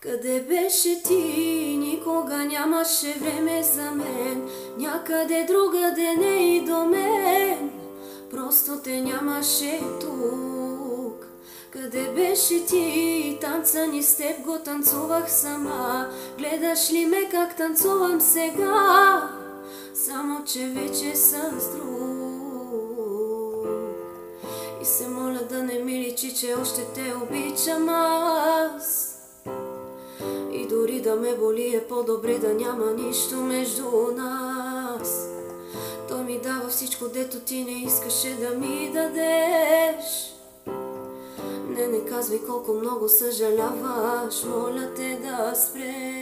Къде беше ти? Никога нямаше време за мен. Някъде другаде не и до мен. Просто те нямаше тук. Къде беше ти? Танца ни с теб го танцувах сама. Гледаш ли ме как танцувам сега? Само, че вече съм с друг. И се моля да не ми личи, че още те обичам аз. Да ме боли е по-добре да няма нищо между нас. Той ми дава всичко, дето ти не искаше да ми дадеш. Не, не казвай колко много съжаляваш, моля те да спреш.